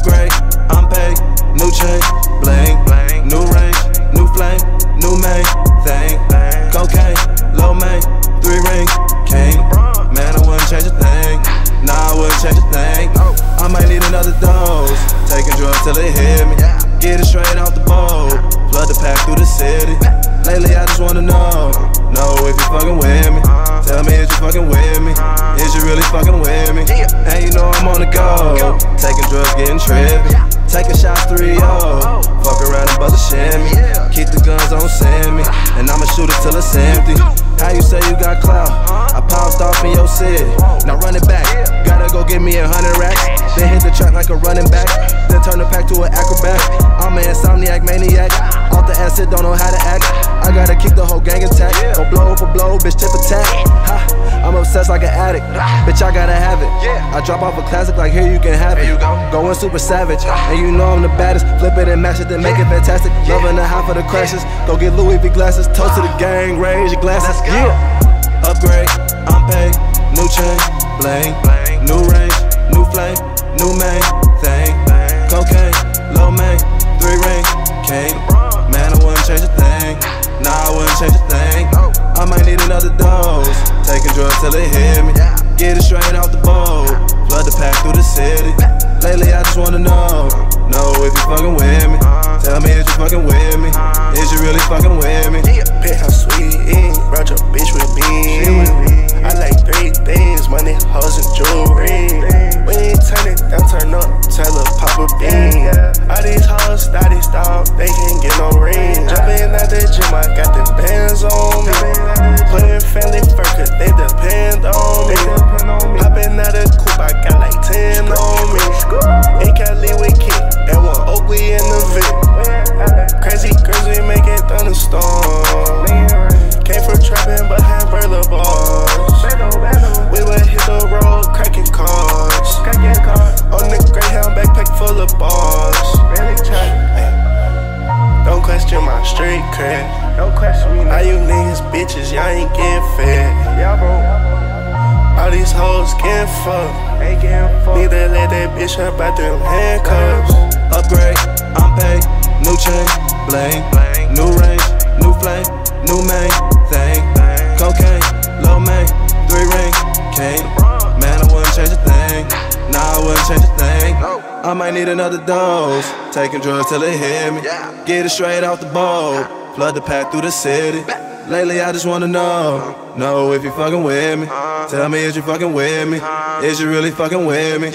upgrade, I'm paid, new chain, bling, bling, new range, new flame, new main thing, cocaine, low main, three rings, king. Man, I wouldn't change a thing, nah, I wouldn't change a thing. I might need another dose, taking drugs till it hit me. Get it straight out the bowl. flood the pack through the city. Lately, I just wanna know fucking with me? Is you really fucking with me? And you know I'm on the go, taking drugs, getting trippy. Taking shots 3 0. Fuck around and bust a shimmy. Keep the guns on me, and I'ma shoot it till it's empty. How you say you got clout? I pounced off in your city. Now run it back. Gotta go get me a hundred racks. Then hit the track like a running back. Then turn the pack to an acrobat. I'm an insomniac maniac. Off the acid, don't know how to act. I gotta keep the whole gang intact. Go blow for blow, bitch, tip attack. Ha, I'm obsessed like an addict. Bitch, I gotta have it. I drop off a classic like here you can have it. you go Going super savage. Ah. And you know I'm the baddest. Flip it and mash it, then make it fantastic. Loving the half of the crashes. Go get Louis V glasses. Toast to the ah. gang, raise your glasses. Yeah. Upgrade, I'm paid. New chain, bling. New range, new flame, new main thing. Cocaine, low main, three ring, king. Man, I wouldn't change a thing. Nah, I wouldn't change a thing. I might need another dose. Taking drugs till it hit me. Get it straight out the boat. Flood the pack through the city. Lately, I just wanna know, know if you fucking with me. Tell me, is you fucking with me? Is you really fucking with me? Penthouse suite, brought your bitch with me. I like three things, money, hoes, and jewelry. We ain't turn it down, turn up, tell her pop a bean. All these hoes, thotty stop, they can't get no ring. Jumping at the gym, I got the bands on me. Putting family first, cause they depend backpack full of bars. Ay, Don't question my street cred. Don't question me. All you niggas bitches, y'all ain't getting fed. Yeah, bro. All these hoes getting fucked. Ain't getting fucked. Need to let that bitch up out them handcuffs. Upgrade, I'm paid. New chain, bling. New range, new flame, new main thing. Cocaine, I might need another dose. Taking drugs till it hit me. Get it straight out the bowl. Flood the pack through the city. Lately, I just wanna know, know if you fucking with me. Tell me, is you fucking with me? Is you really fucking with me?